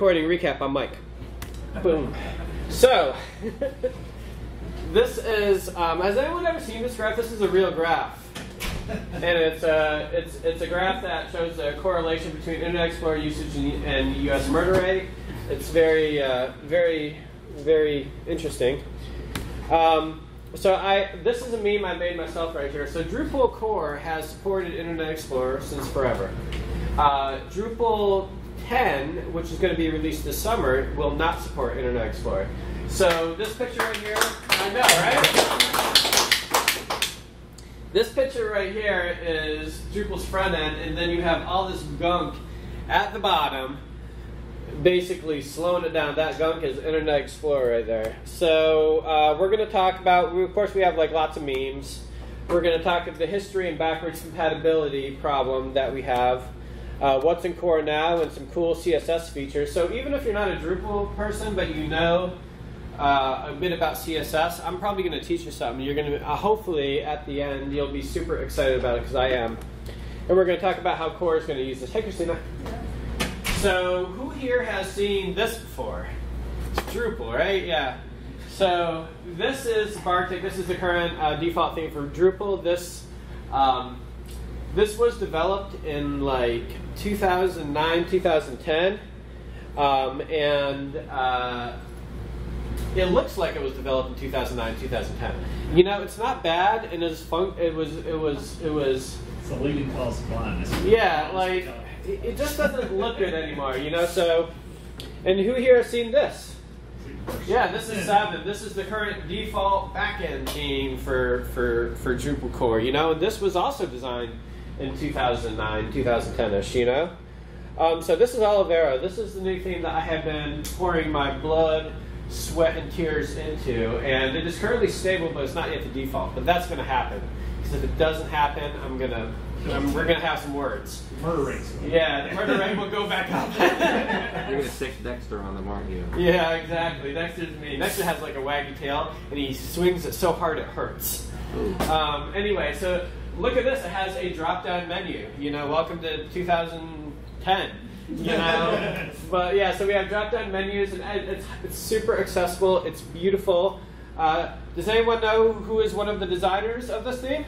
recording recap on Mike. Boom. So, this is, um, has anyone ever seen this graph? This is a real graph. And it's a, it's, it's a graph that shows a correlation between Internet Explorer usage and, and US murder rate. It's very, uh, very, very interesting. Um, so I, this is a meme I made myself right here. So Drupal core has supported Internet Explorer since forever. Uh, Drupal 10, which is going to be released this summer, will not support Internet Explorer. So this picture right here, I know, right? This picture right here is Drupal's front end, and then you have all this gunk at the bottom, basically slowing it down. That gunk is Internet Explorer right there. So uh, we're going to talk about, of course, we have like lots of memes. We're going to talk of the history and backwards compatibility problem that we have uh, what's in core now and some cool CSS features. So even if you're not a Drupal person, but you know uh, a bit about CSS, I'm probably going to teach you something. You're going to, uh, hopefully, at the end, you'll be super excited about it because I am. And we're going to talk about how core is going to use this. Hey, Christina. So who here has seen this before? It's Drupal, right? Yeah. So this is Bartik. This is the current uh, default theme for Drupal. This um, this was developed in like 2009, 2010, um, and uh, it looks like it was developed in 2009, 2010. You know, it's not bad, and it's fun. It was, it was, it was. It's a leading cause of blindness. Yeah, like it, just doesn't look good anymore. You know, so. And who here has seen this? Yeah, this is seven. This is the current default backend theme for for for Drupal core. You know, and this was also designed in 2009, 2010ish. You know, um, so this is Olivero. This is the new theme that I have been pouring my blood, sweat, and tears into, and it is currently stable, but it's not yet the default. But that's going to happen because if it doesn't happen, I'm gonna um, we're gonna have some words. Murder rates. Yeah, the murder rate will go back up. You're gonna stick Dexter on them, aren't you? Yeah, exactly. Dexter's me. Dexter has like a waggy tail, and he swings it so hard it hurts. Um, anyway, so look at this. It has a drop-down menu. You know, welcome to 2010. You know, but yeah. So we have drop-down menus, and it's, it's super accessible. It's beautiful. Uh, does anyone know who is one of the designers of this theme?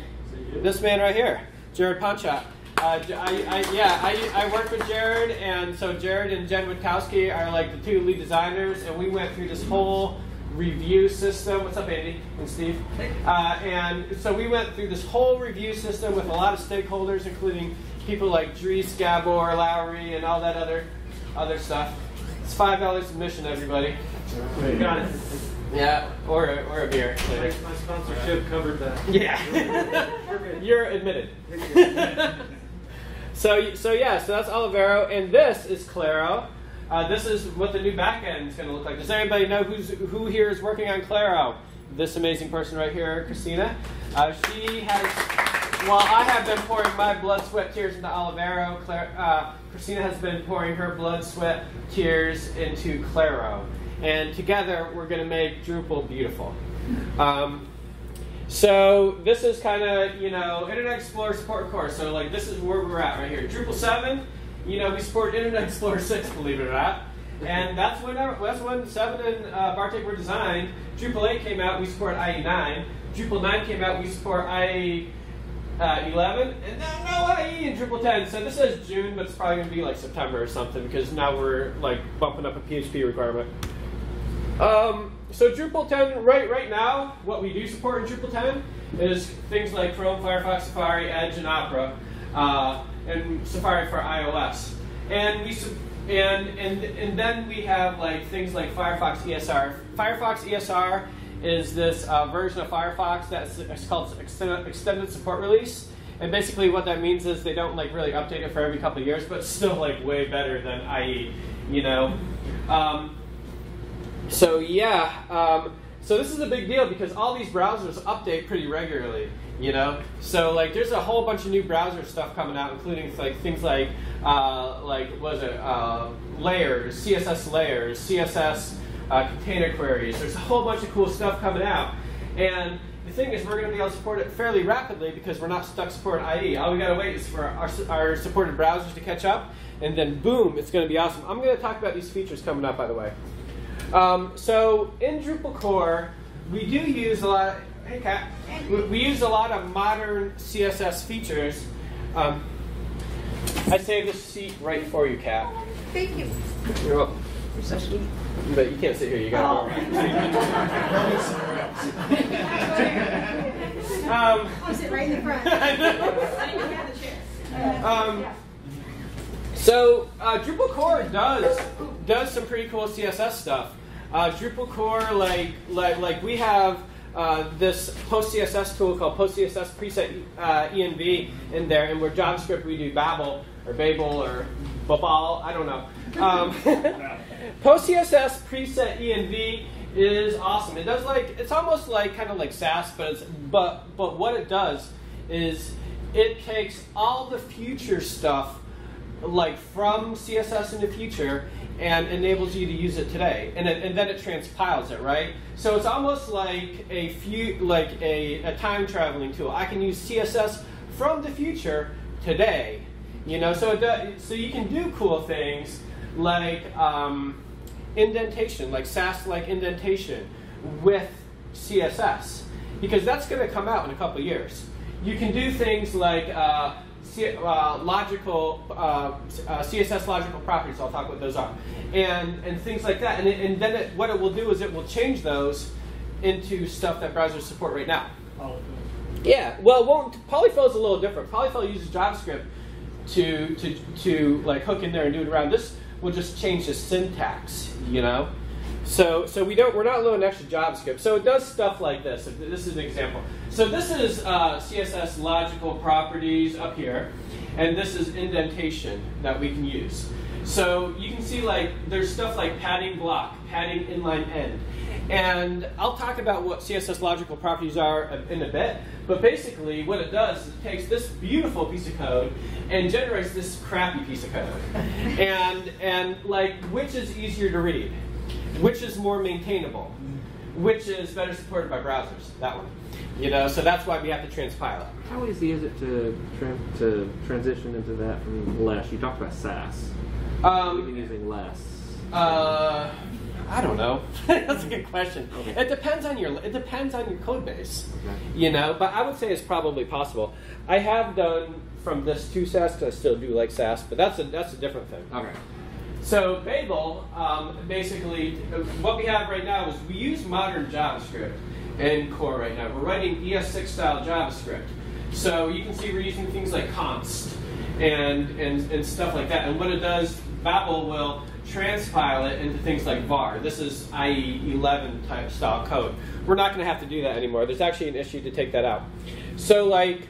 This man right here, Jared Ponchot. Uh, I, I, yeah, I, I work with Jared, and so Jared and Jen Witkowski are like the two lead designers, and we went through this whole review system. What's up, Andy and Steve? Uh, and so we went through this whole review system with a lot of stakeholders, including people like Dries, Gabor, Lauri, and all that other other stuff. It's five dollars admission, everybody. You got it. Yeah, or a, or a beer. later. My sponsorship covered that. Yeah, you're admitted. so so yeah, so that's Olivero, and this is Claro. Uh, this is what the new backend is going to look like. Does anybody know who's who here is working on Claro? This amazing person right here, Christina. Uh, she has. While I have been pouring my blood, sweat, tears into Olivero, Claire, uh, Christina has been pouring her blood, sweat, tears into Claro. And together, we're going to make Drupal beautiful. Um, so this is kind of, you know, Internet Explorer support course. So like this is where we're at right here. Drupal 7, you know, we support Internet Explorer 6, believe it or not. And that's when that's when 7 and uh, Bartik were designed. Drupal 8 came out, we support IE 9. Drupal 9 came out, we support IE uh, 11. And now no IE in Drupal 10. So this says June, but it's probably going to be like September or something because now we're like bumping up a PHP requirement. Um, so Drupal 10, right right now, what we do support in Drupal 10 is things like Chrome, Firefox, Safari, Edge, and Opera, uh, and Safari for iOS. And we and and and then we have like things like Firefox ESR. Firefox ESR is this uh, version of Firefox that's it's called extended, extended support release. And basically, what that means is they don't like really update it for every couple of years, but still like way better than IE, you know. Um, so yeah, um, so this is a big deal because all these browsers update pretty regularly, you know. So like, there's a whole bunch of new browser stuff coming out, including like things like uh, like was it, uh, layers, CSS layers, CSS uh, container queries. There's a whole bunch of cool stuff coming out, and the thing is, we're going to be able to support it fairly rapidly because we're not stuck supporting IE. All we got to wait is for our, our supported browsers to catch up, and then boom, it's going to be awesome. I'm going to talk about these features coming up, by the way. Um, so in Drupal core, we do use a lot. hey, Kat. We, we, use a lot of modern CSS features. Um, I saved a seat right for you, Kat. Thank you. You're welcome. You're so sweet. But you can't sit here. You got to. Oh. um, I'll sit right in the front. I know. the chair. Um, so uh, Drupal core does does some pretty cool CSS stuff. Uh, Drupal core, like like like we have uh, this post CSS tool called post CSS preset uh, env in there, and where JavaScript we do Babel or Babel or Babal, I don't know. Um, post CSS preset env is awesome. It does like it's almost like kind of like Sass, but it's but but what it does is it takes all the future stuff like from CSS in the future and enables you to use it today. And, it, and then it transpiles it, right? So it's almost like a few like a, a time traveling tool. I can use CSS from the future today. You know, so does, so you can do cool things like um, indentation, like Sass like indentation with CSS, because that's going to come out in a couple years. You can do things like uh, Uh, logical uh, uh CSS logical properties. I'll talk what those are, and and things like that. And, it, and then it, what it will do is it will change those into stuff that browsers support right now. Polyfill. Yeah. Well, won't Polyfill is a little different. Polyfill uses JavaScript to to to like hook in there and do it around. This will just change the syntax. You know. So, so we don't, we're not loading extra JavaScript. So it does stuff like this. This is an example. So this is uh, CSS logical properties up here, and this is indentation that we can use. So you can see like there's stuff like padding block, padding inline end. And I'll talk about what CSS logical properties are in a bit, but basically what it does is it takes this beautiful piece of code and generates this crappy piece of code. And, and like, which is easier to read? Which is more maintainable? Which is better supported by browsers? That one. You know, so that's why we have to transpile it. How easy is it to tra to transition into that from less? You talked about Sass. Um, We've been using less. Uh, I don't know. That's a good question. Okay. It depends on your it depends on your code base. Okay. You know, but I would say it's probably possible. I have done from this to Sass. I still do like Sass, but that's a that's a different thing. Okay. So Babel, um, basically, what we have right now is we use modern JavaScript in core right now. We're writing ES6 style JavaScript. So you can see we're using things like const and, and, and stuff like that. And what it does, Babel will transpile it into things like var. This is IE 11 type style code. We're not going to have to do that anymore. There's actually an issue to take that out. So like,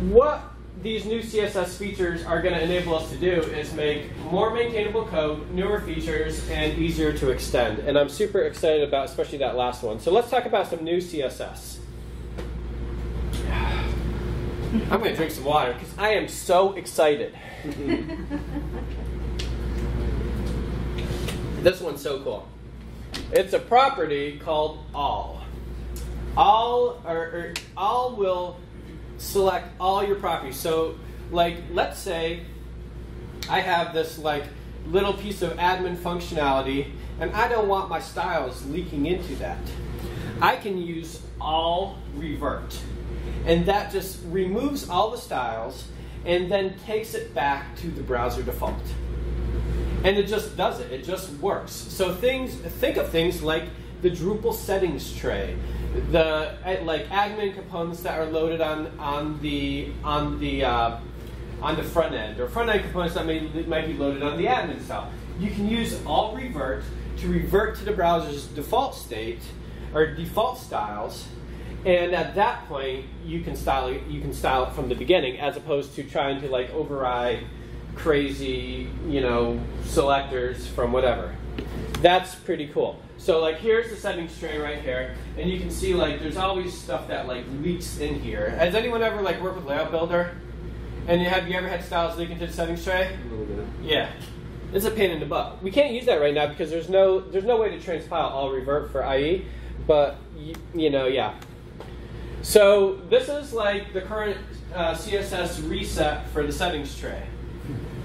what these new CSS features are going to enable us to do is make more maintainable code, newer features, and easier to extend. And I'm super excited about especially that last one. So let's talk about some new CSS. I'm going to drink some water because I am so excited. this one's so cool. It's a property called all. All or, or all will select all your properties. So, like, let's say I have this like little piece of admin functionality, and I don't want my styles leaking into that. I can use all revert, and that just removes all the styles and then takes it back to the browser default. And it just does it. It just works. So things think of things like the Drupal settings tray the like admin components that are loaded on on the on the uh, on the front end, or front end components that may might be loaded on the admin style. You can use all revert to revert to the browser's default state or default styles, and at that point you can style it, you can style it from the beginning, as opposed to trying to like override crazy you know selectors from whatever. That's pretty cool. So like here's the settings tray right here, and you can see like there's always stuff that like leaks in here. Has anyone ever like worked with Layout Builder? And you, have you ever had styles leak into the settings tray? A little bit. Yeah. It's a pain in the butt. We can't use that right now because there's no there's no way to transpile all revert for IE. but you, you know, yeah. So this is like the current uh, CSS reset for the settings tray.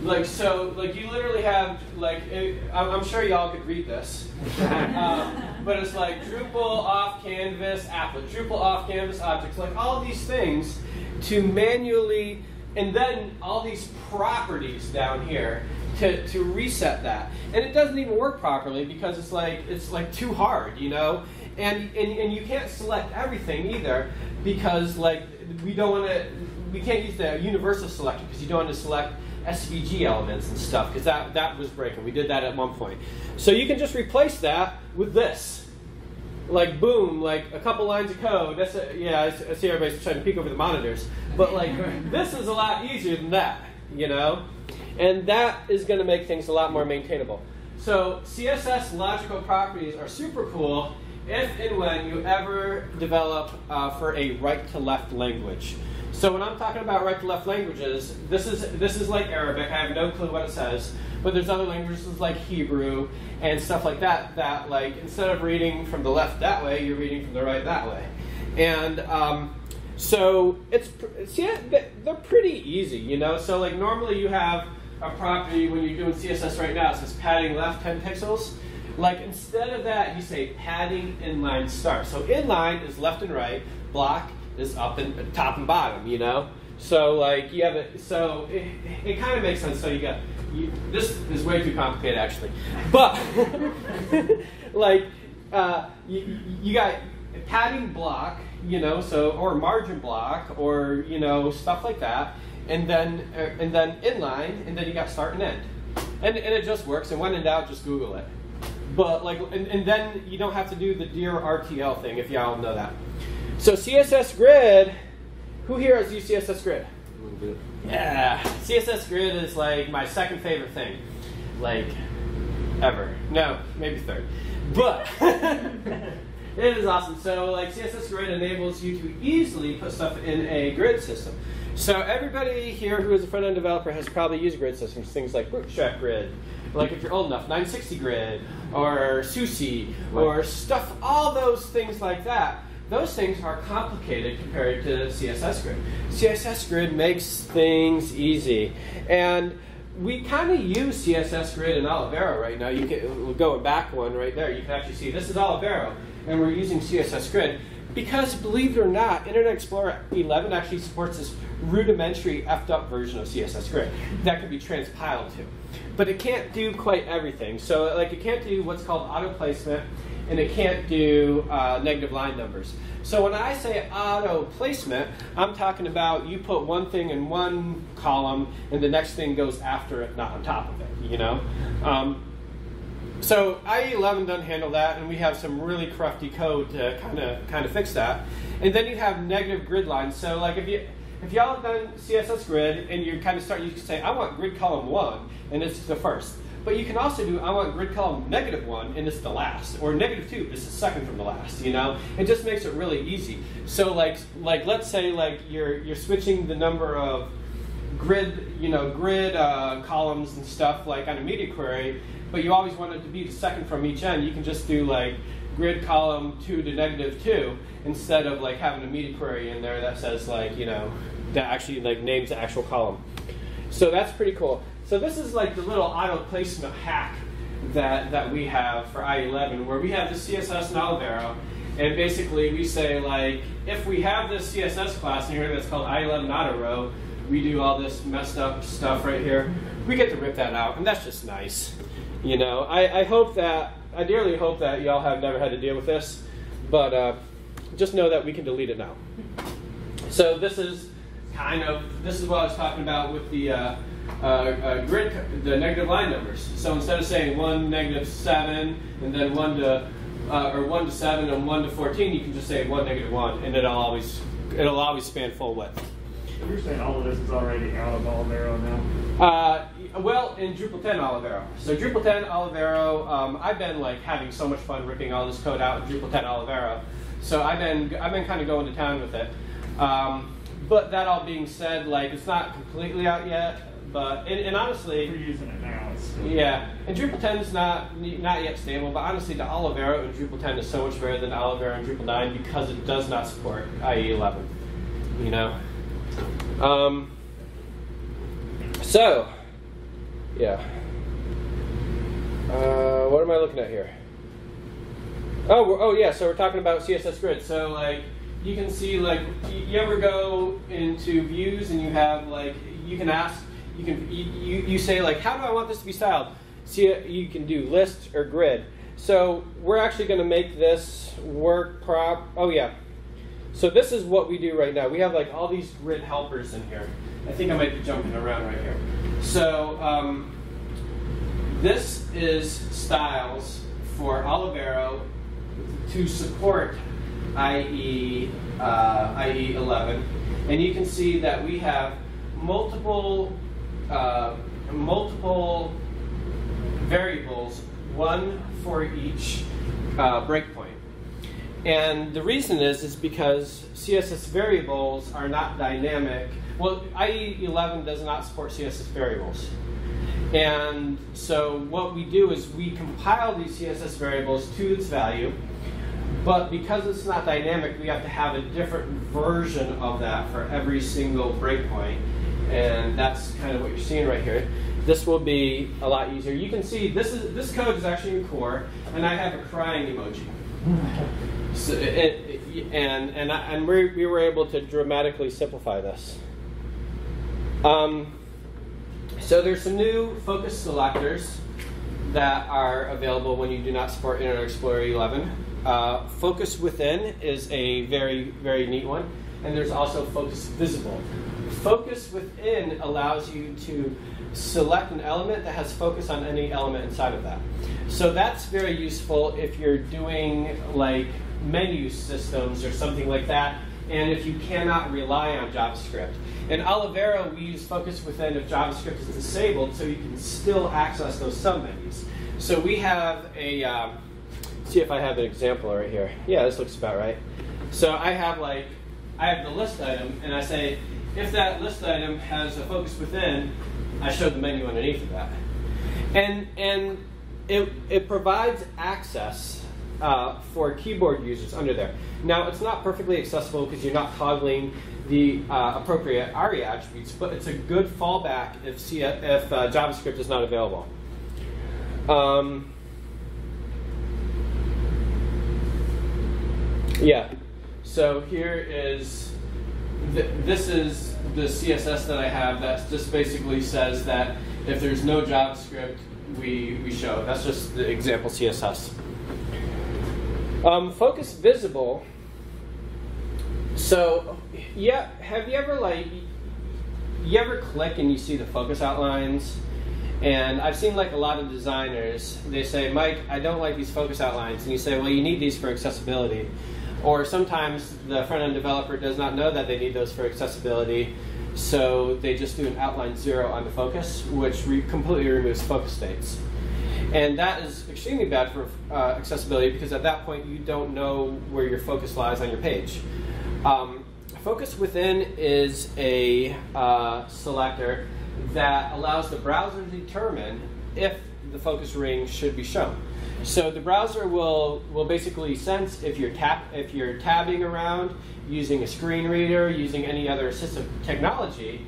Like so, like you literally have like it, I'm I'm sure y'all could read this, um, but it's like Drupal off canvas applet, Drupal off canvas objects, like all these things to manually, and then all these properties down here to, to reset that, and it doesn't even work properly because it's like it's like too hard, you know, and and, and you can't select everything either because like we don't want to, we can't use the universal selector because you don't want to select SVG elements and stuff because that, that was breaking. We did that at one point. So you can just replace that with this. Like boom, like a couple lines of code. That's a, yeah. I, see everybody's trying to peek over the monitors, but like this is a lot easier than that, you know, and that is going to make things a lot more maintainable. So CSS logical properties are super cool if and when you ever develop uh, for a right to left language. So when I'm talking about right to left languages, this is this is like Arabic. I have no clue what it says, but there's other languages like Hebrew and stuff like that. That like instead of reading from the left that way, you're reading from the right that way, and um, so it's yeah they're pretty easy, you know. So like normally you have a property when you're doing CSS right now, it says padding left 10 pixels. Like instead of that, you say padding inline start. So inline is left and right, block is up and top and bottom, you know? So like you have it, so it, it kind of makes sense. So you got, you, this is way too complicated actually. But like uh, you, you got padding block, you know, so, or margin block or, you know, stuff like that. And then, uh, and then inline, and then you got start and end. And, and it just works. And when in doubt, just Google it. But like, and, and then you don't have to do the dir RTL thing if y'all know that. So CSS Grid, who here has used CSS Grid? Yeah, CSS Grid is like my second favorite thing, like ever. No, maybe third, but it is awesome. So like CSS Grid enables you to easily put stuff in a grid system. So everybody here who is a front-end developer has probably used grid systems, things like Bootstrap Grid, like if you're old enough, 960 Grid, or Susy, or stuff, all those things like that those things are complicated compared to CSS Grid. CSS Grid makes things easy. And we kind of use CSS Grid in Olivero right now. You can go back one right there. You can actually see this is Olivero, and we're using CSS Grid because, believe it or not, Internet Explorer 11 actually supports this rudimentary effed up version of CSS Grid that can be transpiled to. But it can't do quite everything. So, like, it can't do what's called auto placement and it can't do uh, negative line numbers. So when I say auto placement, I'm talking about you put one thing in one column and the next thing goes after it, not on top of it, you know? Um, so IE11 doesn't handle that, and we have some really crufty code to kind of kind of fix that. And then you have negative grid lines. So like if you if y'all have done CSS grid and you kind of start, you can say I want grid column one, and it's the first. But you can also do, I want grid column negative one, and it's the last, or negative two, it's the second from the last. You know, it just makes it really easy. So like, like let's say like you're you're switching the number of grid, you know, grid uh, columns and stuff like on a media query, but you always want it to be the second from each end. You can just do like grid column two to negative two instead of like having a media query in there that says like you know that actually like names the actual column. So that's pretty cool. So this is like the little auto placement hack that, that we have for I-11 where we have the CSS Olivero, and basically we say like, if we have this CSS class in here that's called I-11 auto row, we do all this messed up stuff right here, we get to rip that out, and that's just nice. You know, I, I hope that, I dearly hope that y'all have never had to deal with this, but uh, just know that we can delete it now. So this is kind of, this is what I was talking about with the, uh, uh, uh, grid, the negative line numbers. So instead of saying 1, negative 7, and then 1 to, uh, or 1 to 7 and 1 to 14, you can just say 1, negative 1, and it'll always, it'll always span full width. You're saying all of this is already out of Olivero now? Uh, well, in Drupal 10 Olivero. So Drupal 10 Olivero, um, I've been like having so much fun ripping all this code out in Drupal 10 Olivero. So I've been, I've been kind of going to town with it. Um, but that all being said, like it's not completely out yet but and, and honestly, we're using it now, still. yeah, and Drupal 10 is not not yet stable, but honestly, the Olivero in Drupal 10 is so much better than Olivero in Drupal 9 because it does not support IE 11. You know. Um, so, yeah. Uh, what am I looking at here? Oh, oh yeah. So we're talking about CSS Grid. So like, you can see like, you ever go into views and you have like, you can ask, you can you, you, say like, how do I want this to be styled? See, you can do list or grid. So we're actually going to make this work. Prop. Oh yeah. So this is what we do right now. We have like all these grid helpers in here. I think I might be jumping around right here. So um, this is styles for Olivero to support IE uh, IE 11, and you can see that we have multiple uh, multiple variables, one for each uh, breakpoint. And the reason is is because CSS variables are not dynamic. Well, IE 11 does not support CSS variables. And so what we do is we compile these CSS variables to its value, but because it's not dynamic, we have to have a different version of that for every single breakpoint. And that's kind of what you're seeing right here. This will be a lot easier. You can see this is this code is actually in core, and I have a crying emoji. So it, it- and and I, and we we were able to dramatically simplify this. Um, so there's some new focus selectors that are available when you do not support Internet Explorer 11. Uh, focus within is a very very neat one, and there's also focus visible. Focus within allows you to select an element that has focus on any element inside of that. So that's very useful if you're doing like menu systems or something like that, and if you cannot rely on JavaScript. In Olivero, we use focus within if JavaScript is disabled, so you can still access those submenus. So we have a, um, see if I have an example right here. Yeah, this looks about right. So I have like, I have the list item, and I say, if that list item has a focus within, I show the menu underneath of that. And, and it, it provides access uh, for keyboard users under there. Now, it's not perfectly accessible because you're not toggling the uh, appropriate ARIA attributes, but it's a good fallback if, if uh, JavaScript is not available. Um, yeah, so here is, th- this is the CSS that I have that just basically says that if there's no JavaScript, we, we show. That's just the example CSS. Um, focus visible. So, yeah, have you ever like, you ever click and you see the focus outlines? And I've seen like a lot of designers, they say, Mike, I don't like these focus outlines. And you say, well, you need these for accessibility. Or sometimes the front end developer does not know that they need those for accessibility. So they just do an outline zero on the focus, which re- completely removes focus states. And that is extremely bad for uh, accessibility because at that point you don't know where your focus lies on your page. Um, focus within is a uh, selector that allows the browser to determine if the focus ring should be shown. So the browser will will basically sense if you're tap if you're tabbing around using a screen reader, using any other assistive technology,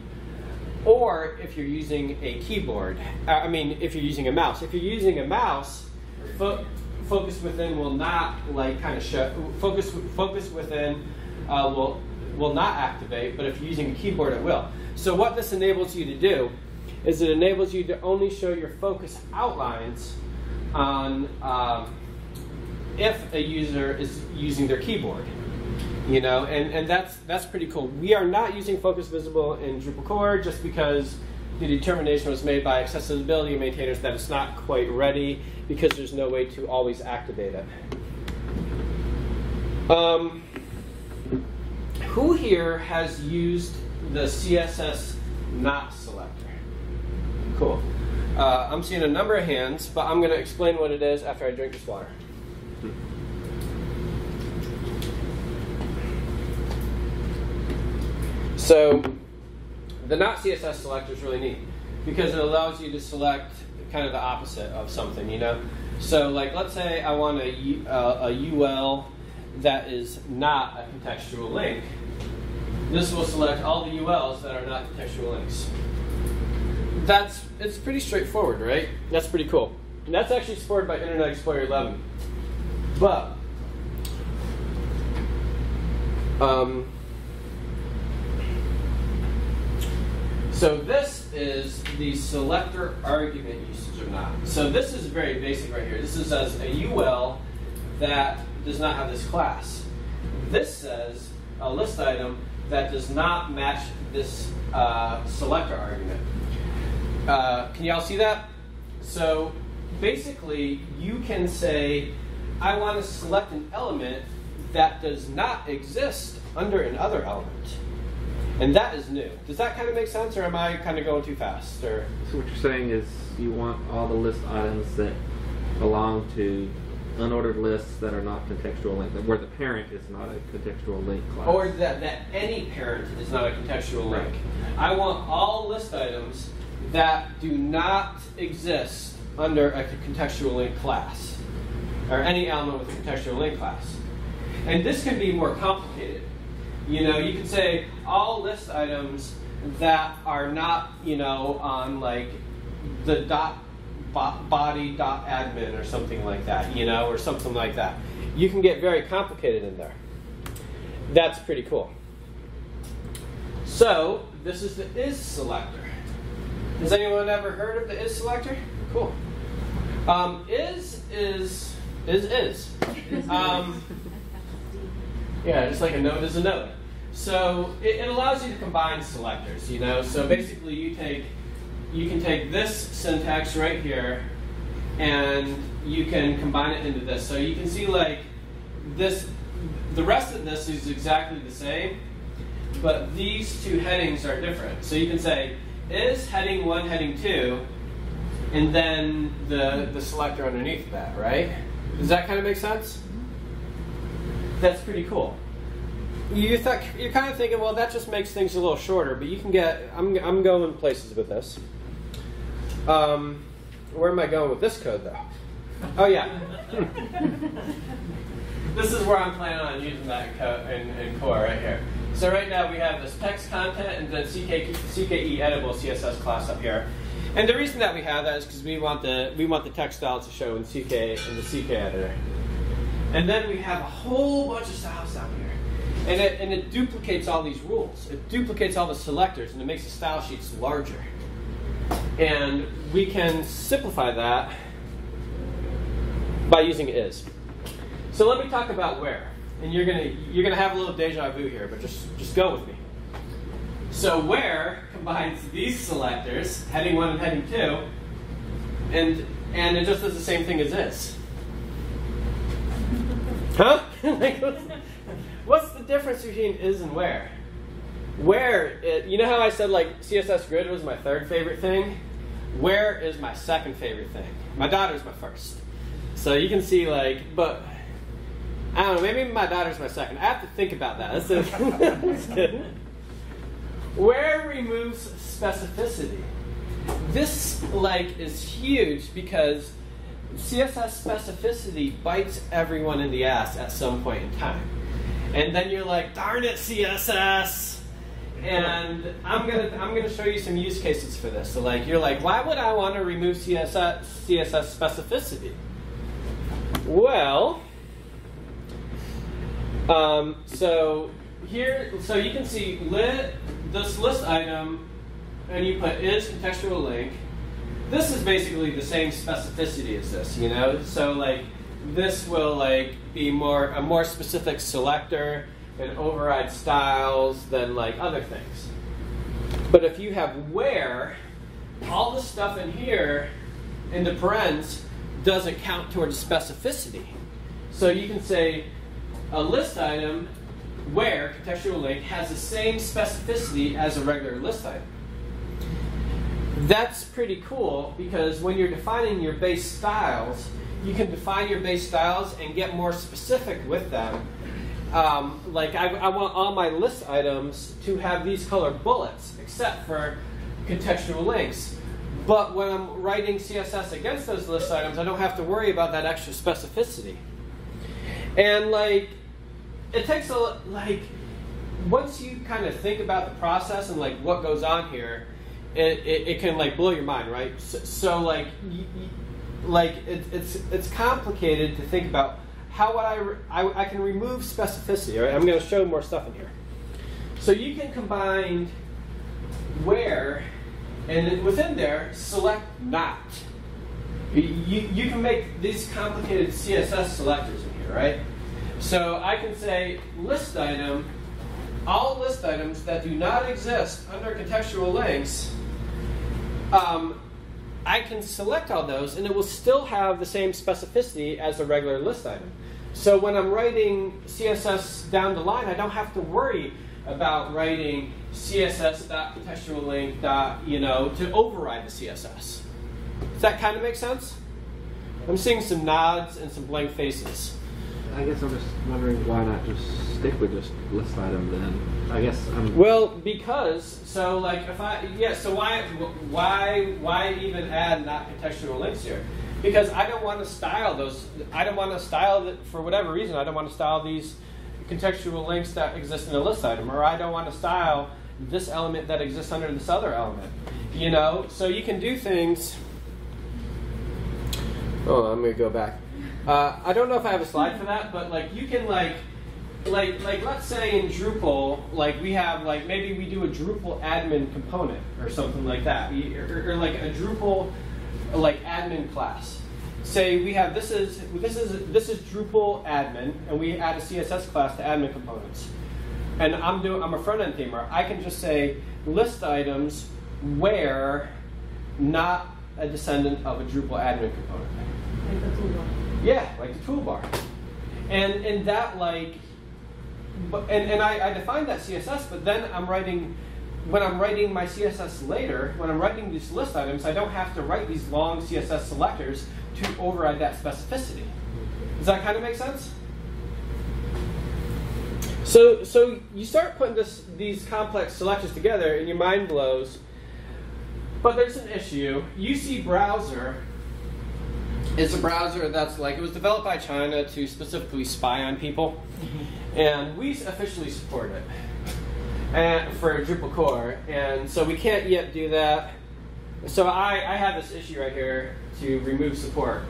or if you're using a keyboard. Uh, I mean, if you're using a mouse. If you're using a mouse, fo- focus within will not like kind of show. Focus focus within uh, will will not activate, but if you're using a keyboard, it will. So what this enables you to do is it enables you to only show your focus outlines on um, if a user is using their keyboard you know and, and that's that's pretty cool. We are not using focus visible in drupal core just because the determination was made by accessibility maintainers that it's not quite ready because there's no way to always activate it. Um, who here has used the css not selector? Cool uh, i'm seeing a number of hands but i'm going to explain what it is after i drink this water So the not CSS selector is really neat. because it allows you to select kind of the opposite of something, you know? So, like, let's say I want a, uh, a UL that is not a contextual link. This will select all the ULs that are not contextual links. That's it's pretty straightforward, right? That's pretty cool. And that's actually supported by Internet Explorer 11. But um, so this is the selector argument usage of not. So this is very basic right here. This is as a UL that does not have this class. This says a list item that does not match this uh, selector argument. Uh, can y'all see that? So basically, you can say, I want to select an element that does not exist under another element. And that is new. Does that kind of make sense, or am I kind of going too fast? Or So what you're saying is you want all the list items that belong to unordered lists that are not contextual link, where the parent is not a contextual link class. or that, that any parent is not a contextual link. I want all list items that do not exist under a contextual link class, or any element with a contextual link class. And this can be more complicated. You know, you can say all list items that are not, you know, on like the dot body dot admin or something like that, you know, or something like that. You can get very complicated in there. That's pretty cool. So this is the is selector. Has anyone ever heard of the is selector? Cool. Um, is is is is. Um, yeah, just like a node is a node. So it, it allows you to combine selectors. You know, so basically you take you can take this syntax right here, and you can combine it into this. So you can see like this. The rest of this is exactly the same, but these two headings are different. So you can say is heading one, heading two, and then the the selector underneath that, right? Does that kind of make sense? That's pretty cool. You th- you're kind of thinking, well, that just makes things a little shorter, but you can get. I'm, I'm going places with this. Um, where am I going with this code, though? Oh yeah. this is where I'm planning on using that code in, in core right here. So right now we have this text content and then CK, CKE editable CSS class up here. And the reason that we have that is because we want the we want the text style to show in CK in the CK editor. And then we have a whole bunch of styles down here. And it, and it duplicates all these rules. It duplicates all the selectors and it makes the style sheets larger. And we can simplify that by using is. So let me talk about where. And you're gonna you're gonna have a little deja vu here, but just just go with me. So where combines these selectors, heading one and heading two, and and it just does the same thing as this. Huh? Like, what's, what's the difference between is and where? Where, it, you know how I said like CSS Grid was my third favorite thing? Where is my second favorite thing? My daughter's my first. So you can see like, but I don't know, maybe my daughter's my second. I have to think about that. That's, good. Where removes specificity? This like is huge because CSS specificity bites everyone in the ass at some point in time. And then you're like, darn it, CSS. And I'm gonna I'm gonna show you some use cases for this. So like you're like, why would I want to remove CSS CSS specificity? Well, um, so here, so you can see lit this list item, and you put is contextual link. This is basically the same specificity as this, you know. So like this will like be more a more specific selector and override styles than like other things. But if you have where, all the stuff in here in the parens doesn't count towards specificity. So you can say a list item where contextual link has the same specificity as a regular list item. That's pretty cool because when you're defining your base styles, you can define your base styles and get more specific with them. Um, like I, I want all my list items to have these color bullets, except for contextual links. But when I'm writing CSS against those list items, I don't have to worry about that extra specificity. And like, it takes a like once you kind of think about the process and like what goes on here, it, it, it can like blow your mind, right? So, so like, like it, it's it's complicated to think about how would I, re- I I can remove specificity. Right? I'm going to show more stuff in here. So you can combine where, and within there select not. You, you can make these complicated CSS selectors in here, right? So I can say list item, all list items that do not exist under contextual links, um, I can select all those and it will still have the same specificity as a regular list item. So when I'm writing CSS down the line, I don't have to worry about writing CSS.contextual link dot, you know, to override the CSS. Does that kind of make sense? I'm seeing some nods and some blank faces. I guess I'm just wondering why not just stick with just list item then. I guess I'm. Well, because so like if I yeah so why why why even add not contextual links here? Because I don't want to style those. I don't want to style that for whatever reason. I don't want to style these contextual links that exist in a list item, or I don't want to style this element that exists under this other element. You know, so you can do things. Oh, I'm gonna go back. Uh, I don't know if I have a slide for that, but like you can like, like like let's say in Drupal, like we have like maybe we do a Drupal admin component or something like that, or, or like a Drupal like admin class. Say we have this is this is this is Drupal admin, and we add a CSS class to admin components. And I'm doing I'm a front end themer. I can just say list items where not a descendant of a Drupal admin component. Yeah, like the toolbar. And and that like and, and I, I define that CSS, but then I'm writing when I'm writing my CSS later, when I'm writing these list items, I don't have to write these long CSS selectors to override that specificity. Does that kind of make sense? So so you start putting this these complex selectors together and your mind blows. But there's an issue. UC browser is a browser that's like it was developed by China to specifically spy on people, and we officially support it and for Drupal core, and so we can't yet do that. So I, I have this issue right here to remove support,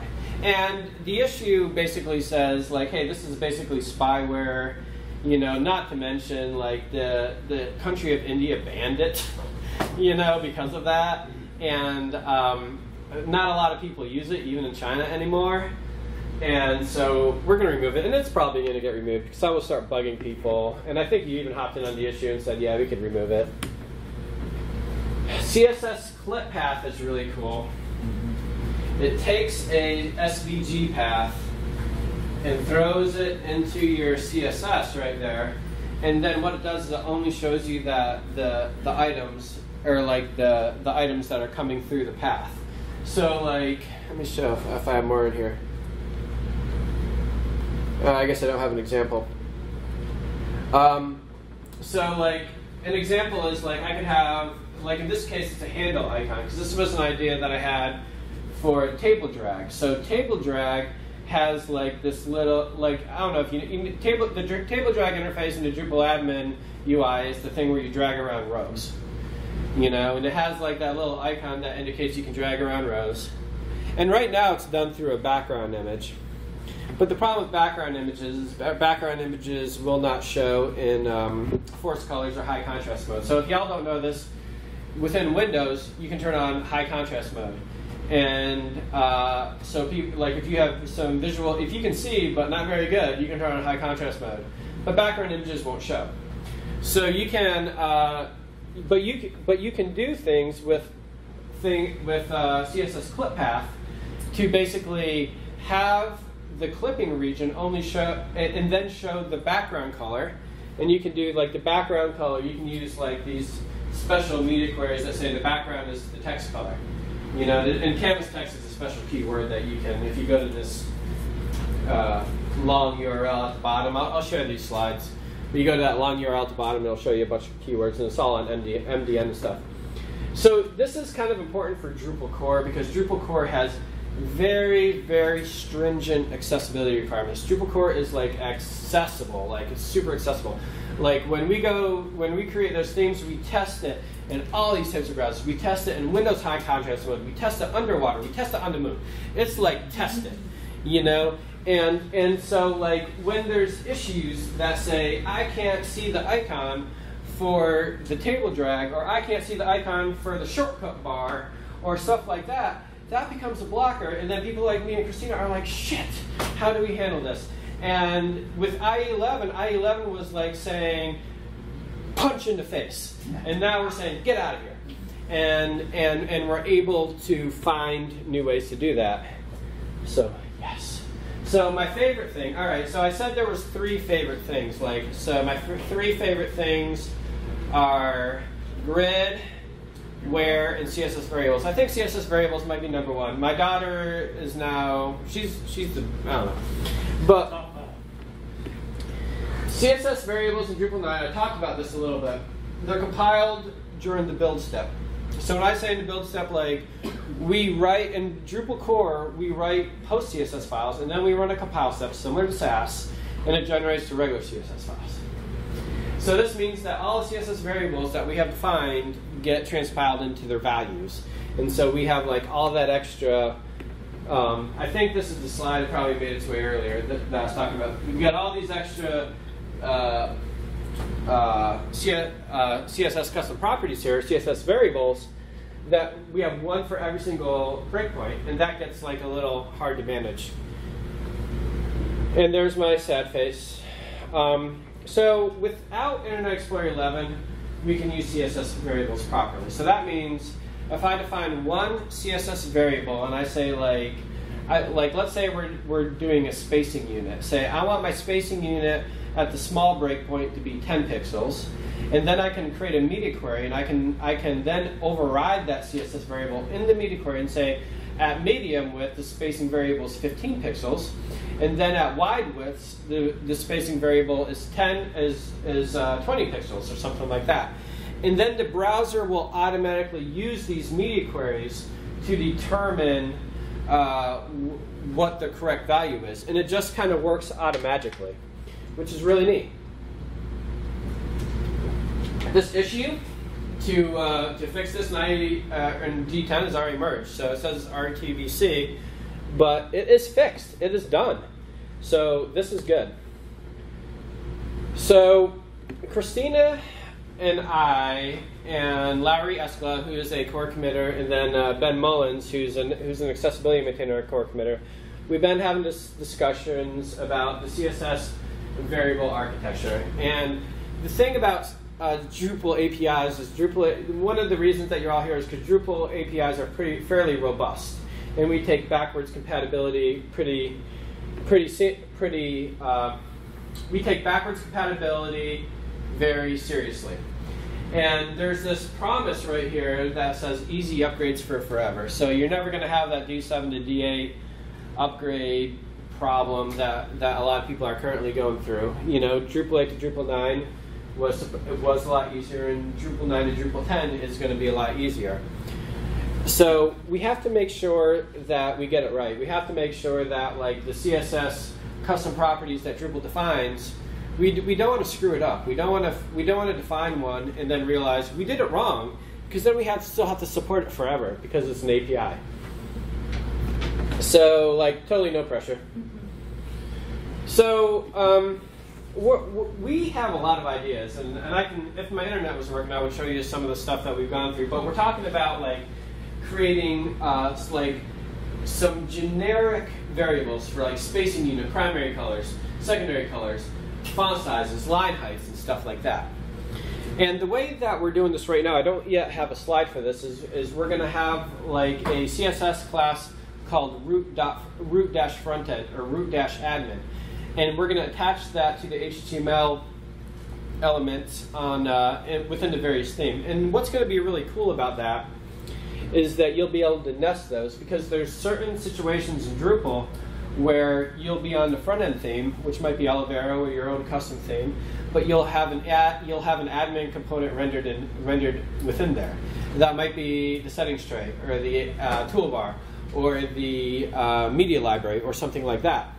and the issue basically says like, hey, this is basically spyware. You know, not to mention like the the country of India banned it, you know, because of that, and um, not a lot of people use it even in China anymore. And so we're going to remove it, and it's probably going to get removed because I will start bugging people. And I think you even hopped in on the issue and said, yeah, we could remove it. CSS clip path is really cool. It takes a SVG path and throws it into your CSS right there. And then what it does is it only shows you that the the items or like the the items that are coming through the path. So like, let me show if, I have more in here. Uh, I guess I don't have an example. Um, so like an example is like I could have like in this case it's a handle icon because this was an idea that I had for table drag. So table drag has like this little like I don't know if you, you table the table drag interface in the Drupal admin UI is the thing where you drag around rows. You know, and it has like that little icon that indicates you can drag around rows. And right now it's done through a background image. But the problem with background images is background images will not show in um, force colors or high contrast mode. So if y'all don't know this, within Windows you can turn on high contrast mode, and uh, so people like if you have some visual, if you can see but not very good, you can turn on high contrast mode. But background images won't show. So you can, uh, but you but you can do things with thing with uh, CSS clip path to basically have the clipping region only show and, and then show the background color. And you can do like the background color. You can use like these special media queries that say the background is the text color. You know, and canvas text is a special keyword that you can, if you go to this uh, long URL at the bottom, I'll, I'll share these slides. But you go to that long URL at the bottom, it'll show you a bunch of keywords, and it's all on MD, MDN stuff. So this is kind of important for Drupal core because Drupal core has very, very stringent accessibility requirements. Drupal core is like accessible, like it's super accessible. Like when we go, when we create those themes, we test it in all these types of browsers. We test it in Windows high contrast mode. We test it underwater. We test it on the moon. It's like tested, you know. And and so like when there's issues that say I can't see the icon for the table drag, or I can't see the icon for the shortcut bar, or stuff like that, that becomes a blocker. And then people like me and Cristina are like, shit, how do we handle this? And with IE11, IE11 was like saying, punch in the face. And now we're saying, get out of here. And, and, and we're able to find new ways to do that. So, yes. So my favorite thing, all right, so I said there was three favorite things. Like, so my th- three favorite things are grid, where, and CSS variables. I think CSS variables might be number one. My daughter is now, she's, she's the, I don't know. But CSS variables in Drupal 9, I talked about this a little bit. They're compiled during the build step. So when I say in the build step, like we write in Drupal core, we write PostCSS files, and then we run a compile step similar to Sass, and it generates the regular CSS files. So this means that all the CSS variables that we have defined get transpiled into their values, and so we have like all that extra. Um, I think this is the slide that probably made its way earlier that, that I was talking about. We've got all these extra uh, uh, uh, CSS custom properties here, CSS variables, that we have one for every single breakpoint, and that gets like a little hard to manage. And there's my sad face. Um, so without Internet Explorer 11, we can use CSS variables properly. So that means if I define one CSS variable and I say like, I, like let's say we're, we're doing a spacing unit. Say I want my spacing unit at the small breakpoint to be 10 pixels, and then I can create a media query, and I can I can then override that CSS variable in the media query and say, at medium width, the spacing variable is 15 pixels, and then at wide widths, the, the spacing variable is 10 is is uh, 20 pixels or something like that, and then the browser will automatically use these media queries to determine uh, what the correct value is, and it just kind of works automatically which is really neat. This issue to uh, to fix this 90 uh, and D10 has already merged, so it says RTBC, but it is fixed. It is done. So this is good. So Cristina and I and Lauri Eskola, who is a core committer, and then uh, Ben Mullins, who's an who's an accessibility maintainer, core committer. We've been having this discussions about the CSS variable architecture. And the thing about uh, Drupal APIs is Drupal. One of the reasons that you're all here is because Drupal APIs are pretty fairly robust, and we take backwards compatibility pretty, pretty, pretty. Uh, we take backwards compatibility very seriously. And there's this promise right here that says easy upgrades for forever. So you're never going to have that D7 to D8 upgrade problem that, that a lot of people are currently going through. You know, Drupal 8 to Drupal 9 was it was a lot easier, and Drupal 9 to Drupal 10 is going to be a lot easier. So we have to make sure that we get it right. We have to make sure that like the CSS custom properties that Drupal defines, we, we don't want to screw it up. We don't want to we don't want to define one and then realize we did it wrong because then we have still have to support it forever because it's an API. So like totally no pressure. So um, we're, we have a lot of ideas, and, and I can, if my internet was working, I would show you some of the stuff that we've gone through. But we're talking about like creating uh, like some generic variables for like spacing unit, primary colors, secondary colors, font sizes, line heights, and stuff like that. And the way that we're doing this right now, I don't yet have a slide for this, is, is we're going to have like a CSS class called root, dot, root or root dash admin and we're going to attach that to the HTML elements on uh, within the various theme. And what's going to be really cool about that is that you'll be able to nest those because there's certain situations in Drupal where you'll be on the front end theme, which might be Olivero or your own custom theme, but you'll have an ad, you'll have an admin component rendered in, rendered within there. That might be the settings tray or the uh, toolbar or the uh, media library or something like that.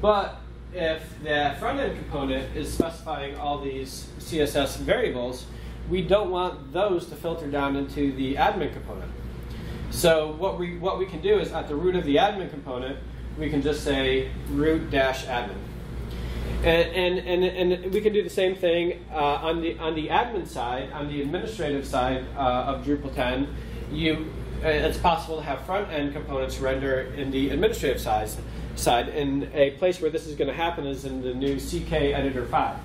But if the front end component is specifying all these CSS variables, we don't want those to filter down into the admin component. So what we what we can do is at the root of the admin component, we can just say root dash admin. And, and, and, and we can do the same thing uh, on the on the admin side, on the administrative side uh, of Drupal 10. You, uh, it's possible to have front end components render in the administrative side. Side, and a place where this is going to happen is in the new CKEditor 5,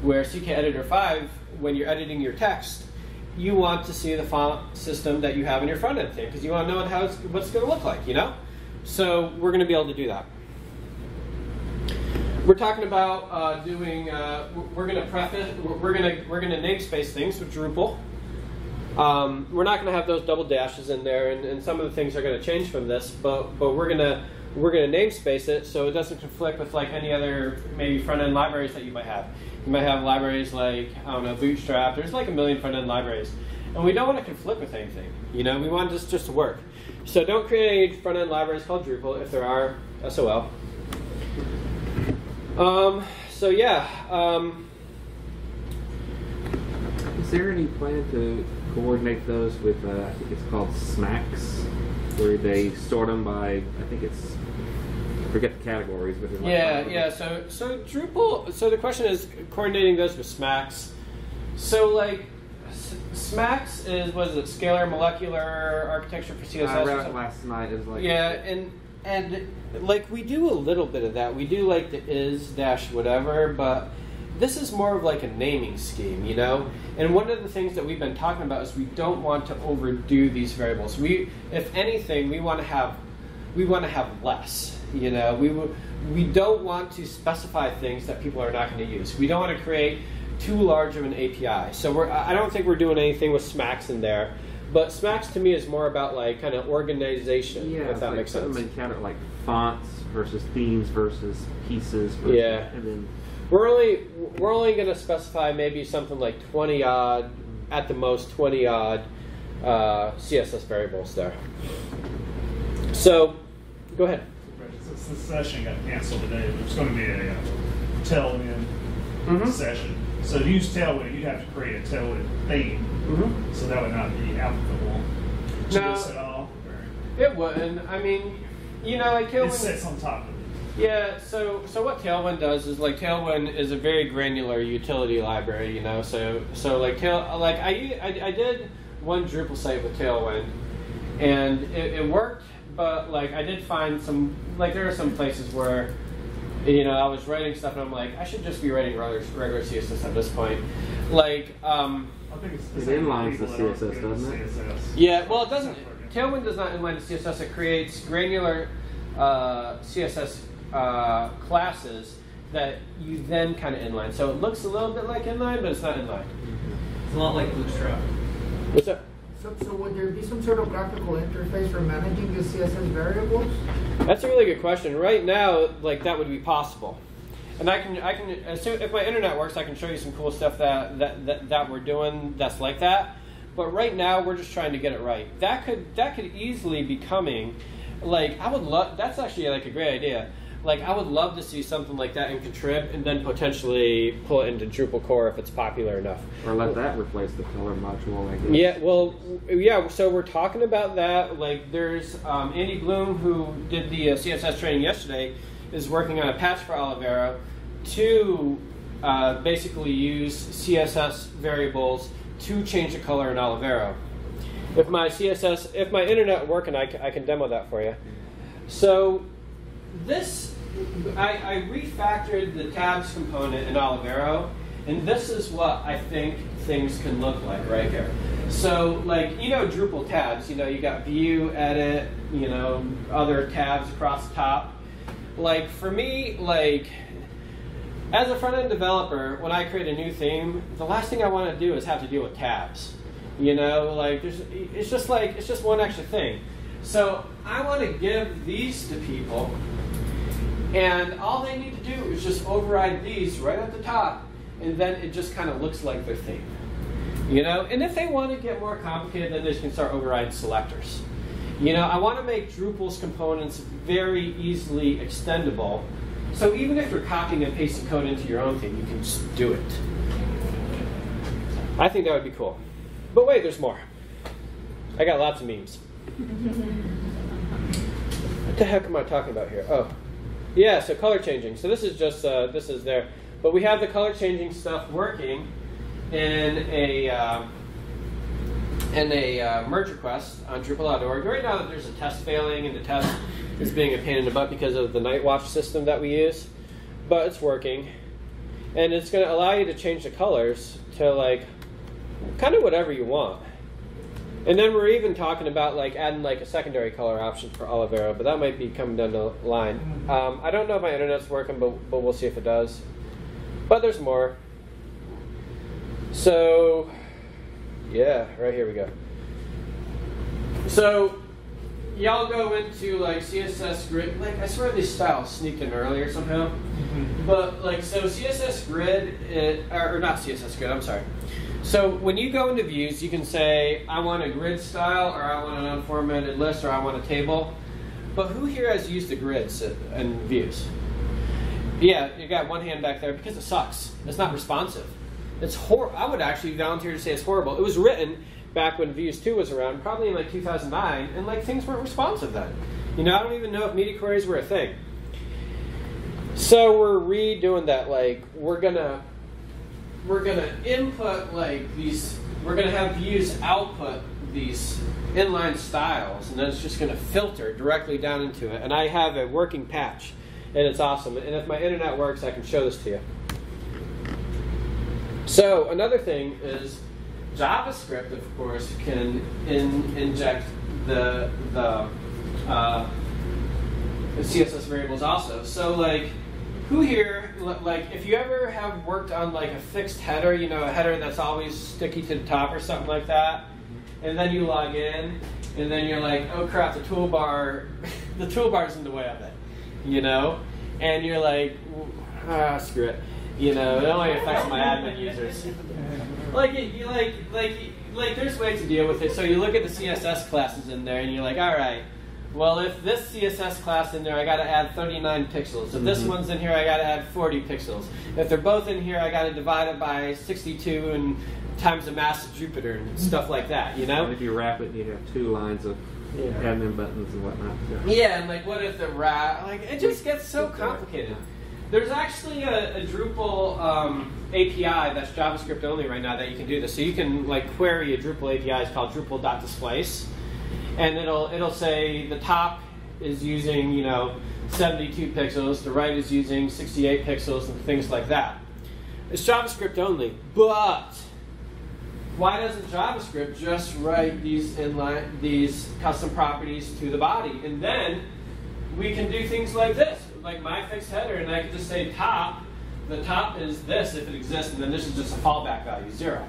where CKEditor 5, when you're editing your text, you want to see the font system that you have in your front end thing because you want to know how it's, what it's going to look like, you know. So we're going to be able to do that. We're talking about uh, doing. Uh, we're going to preface. We're going to we're going to namespace things with Drupal. Um, we're not going to have those double dashes in there, and, and some of the things are going to change from this. But but we're going to we're going to namespace it so it doesn't conflict with like any other maybe front end libraries that you might have. You might have libraries like I don't know Bootstrap. There's like a million front end libraries, and we don't want to conflict with anything. You know, we want this just to work. So don't create front end libraries called Drupal if there are SOL. Um, so yeah. Um, Is there any plan to coordinate those with, uh, I think it's called SMACSS, where they sort them by, I think it's, I forget the categories, but like Yeah, yeah. So, so Drupal. So the question is coordinating those with SMACSS. So like, SMACSS is what is it? Scalar molecular architecture for CSS. I read it last night. Was like Yeah, and and like we do a little bit of that. We do like the is dash whatever, but this is more of like a naming scheme, you know. And one of the things that we've been talking about is we don't want to overdo these variables. We, if anything, we want to have we want to have less. You know, we we don't want to specify things that people are not going to use. We don't want to create too large of an API. So we're I don't think we're doing anything with SMACSS in there. But SMACSS to me is more about like kind of organization, Yeah, if that like makes sense. counter like fonts versus themes versus pieces. Versus, Yeah. and then We're only we're only going to specify maybe something like twenty odd, at the most twenty odd uh, CSS variables there. So, go ahead. This, this session got canceled today. There's going to be a uh, tailwind Mhm. session. So to use tailwind, you'd have to create a tailwind theme. Mm-hmm. So that would not be applicable to No. this at all. It wouldn't. I mean, you know, like It Tailwind. sits on top of it. Yeah. So, so what Tailwind does is like Tailwind is a very granular utility library. You know, so so like Tail like I I, I did one Drupal site with Tailwind, and it, it worked. But like I did find some like there are some places where you know I was writing stuff and I'm like I should just be writing regular, regular CSS at this point. Like um, I think it's the It inlines the people that aren't CSS, doesn't it? CSS. yeah, well it doesn't. Tailwind does not inline the CSS. It creates granular uh, CSS uh, classes that you then kind of inline. So it looks a little bit like inline, but it's not inline. It's a lot like Bootstrap. What's up? So, so would there be some sort of graphical interface for managing the CSS variables? That's a really good question. Right now, like that would be possible, and I can I can as soon, if my internet works, I can show you some cool stuff that that, that that we're doing that's like that. But right now, we're just trying to get it right. That could that could easily be coming. Like I would love. That's actually like a great idea. Like I would love to see something like that in Contrib, and then potentially pull it into Drupal core if it's popular enough. or let that replace the color module. I guess. Yeah, well, yeah. So we're talking about that. Like, there's um, Andy Blum who did the uh, CSS training yesterday, is working on a patch for Olivero to uh, basically use CSS variables to change the color in Olivero. If my CSS, if my internet working, I, I can demo that for you. So this, I, I refactored the tabs component in Olivero, and this is what I think things can look like right here. So, like, you know, Drupal tabs, you know, you got view, edit, you know, other tabs across the top. Like, for me, like, as a front end developer, when I create a new theme, the last thing I want to do is have to deal with tabs. You know, like there's, it's just like it's just one extra thing. So I want to give these to people And all they need to do is just override these right at the top, and then it just kind of looks like their theme. You know, and if they want to get more complicated, then they can start overriding selectors. You know, I want to make Drupal's components very easily extendable. So even if you're copying and pasting code into your own theme, you can just do it. I think that would be cool. But wait, there's more. I got lots of memes. what the heck am I talking about here? Oh, yeah. So color changing. So this is just uh, this is there, but we have the color changing stuff working in a uh, in a uh, merge request on Drupal.org. Right now, there's a test failing, and the test is being a pain in the butt because of the Nightwatch system that we use, but it's working, and it's going to allow you to change the colors to like kind of whatever you want. And then we're even talking about like adding like a secondary color option for Olivero, but that might be coming down the line. Um, I don't know if my internet's working, but, but we'll see if it does. But there's more. So, yeah, right here we go. So, y'all go into like CSS Grid. Like I swear these styles sneaked in earlier somehow. But like so, CSS Grid, it, or, or not CSS Grid. I'm sorry. So when you go into views, you can say, I want a grid style, or I want an unformatted list, or I want a table. But who here has used the grids and views? Yeah, you got one hand back there because it sucks. It's not responsive. It's hor. I would actually volunteer to say it's horrible. It was written back when Views 2 was around, probably in like 2009, and like things weren't responsive then. You know, I don't even know if media queries were a thing. So we're redoing that. Like we're gonna we're gonna input like these. We're gonna have views output these inline styles, and then it's just gonna filter directly down into it. And I have a working patch, and it's awesome. And if my internet works, I can show this to you. So another thing is JavaScript, of course, can in, inject the the, uh, the CSS variables also. So like, who here like if you ever have worked on like a fixed header, you know, a header that's always sticky to the top or something like that, and then you log in, and then you're like, oh crap, the toolbar, the toolbar's in the way of it, you know, and you're like, ah, screw it. You know, it only affects my admin users. Like, you like, like, like, there's ways to deal with it. So you look at the CSS classes in there, and you're like, all right, well, if this CSS class in there, I got to add 39 pixels. If this Mhm. one's in here, I got to add 40 pixels. If they're both in here, I got to divide it by 62 and times the mass of Jupiter and stuff like that. You know? And if you wrap it, you have two lines of Yeah. admin buttons and whatnot. Yeah, and like, what if the rat? Like, it just gets so complicated. There's actually a, a Drupal um, API that's JavaScript only right now that you can do this. So you can like query a Drupal API. It's called Drupal.displace, and it'll it'll say the top is using you know 72 pixels, the right is using 68 pixels, and things like that. It's JavaScript only, but why doesn't JavaScript just write these inline these custom properties to the body, and then we can do things like this, like my fixed header, and I can just say top. The top is this if it exists, and then this is just a fallback value zero.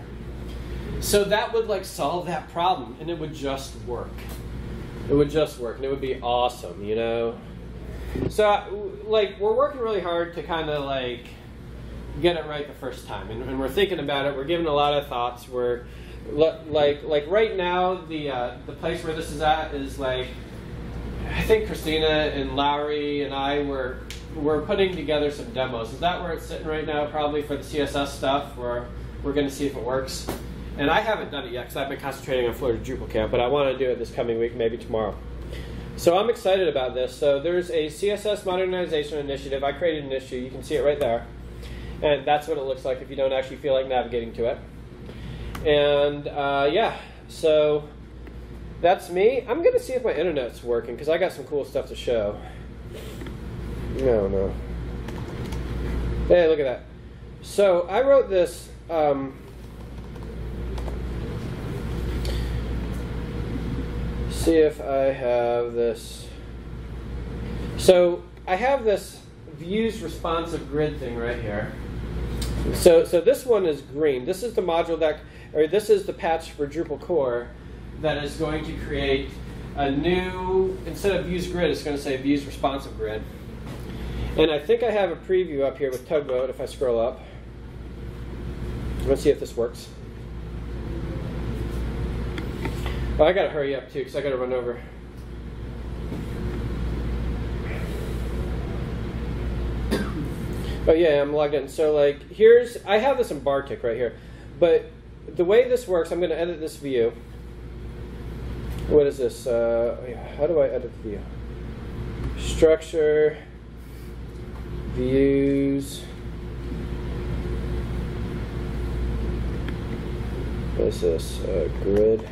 So that would like solve that problem, and it would just work. It would just work, and it would be awesome, you know. So like we're working really hard to kind of like get it right the first time, and, and we're thinking about it. We're giving a lot of thoughts. We're like like right now the uh, the place where this is at is like I think Cristina and Lauri and I were we're putting together some demos. Is that where it's sitting right now? Probably for the CSS stuff. Where we're going to see if it works. And I haven't done it yet because I've been concentrating on Florida Drupal Camp, but I want to do it this coming week, maybe tomorrow. So I'm excited about this. So there's a CSS modernization initiative. I created an issue. You can see it right there. And that's what it looks like if you don't actually feel like navigating to it. And uh, yeah, so that's me. I'm going to see if my internet's working because I got some cool stuff to show. No, no. Hey, look at that. So I wrote this. Um, see if I have this. So I have this views responsive grid thing right here. So, so this one is green. This is the module that, or this is the patch for Drupal core that is going to create a new, instead of views grid, it's going to say views responsive grid. And I think I have a preview up here with Tugboat if I scroll up. Let's see if this works. Oh, I gotta hurry up too because I gotta run over. Oh yeah, I'm logged in. So like, here's I have this in Bartik right here, but the way this works, I'm to edit this view. What is this? Uh, how do I edit the view? Structure, views. What is this? Uh, grid.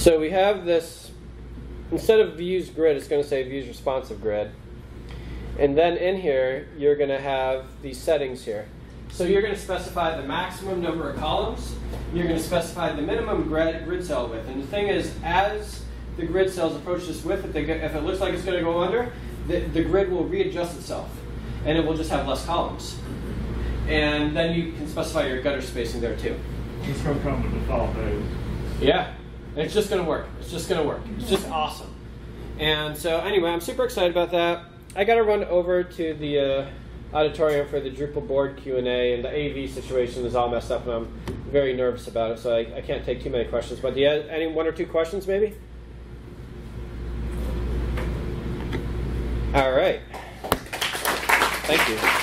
So we have this. Instead of views grid, it's going to say views responsive grid. And then in here, you're going to have these settings here. So you're going to specify the maximum number of columns. You're going to specify the minimum grid, grid cell width. And the thing is, as the grid cells approach this width, if, they get, if it looks like it's going to go under, the, the grid will readjust itself. And it will just have less columns. And then you can specify your gutter spacing there too. It's gonna come with default though. Yeah, it's just going to work. It's just going to work. It's just awesome. And so anyway, I'm super excited about that. I got to run over to the uh, auditorium for the Drupal board Q&A, and the AV situation is all messed up, and I'm very nervous about it, so I, I can't take too many questions. But do you have any one or two questions, maybe? All right. Thank you.